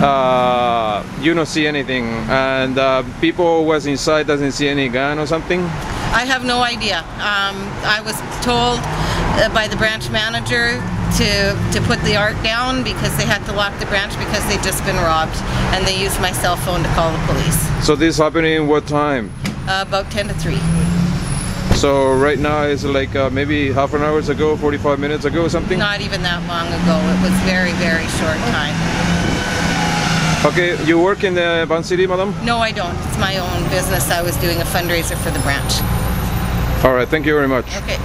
uh, you don't see anything, and uh, people was inside doesn't see any gun or something. I have no idea. Um, I was told uh, by the branch manager to to put the art down because they had to lock the branch because they'd just been robbed, and they used my cell phone to call the police. So this happening what time? Uh, about 10 to 3. So right now it's like uh, maybe half an hour ago, 45 minutes ago or something. Not even that long ago. It was very, very short time. Okay, you work in the Vancity, madam? No, I don't. It's my own business. I was doing a fundraiser for the branch. All right, thank you very much. Okay.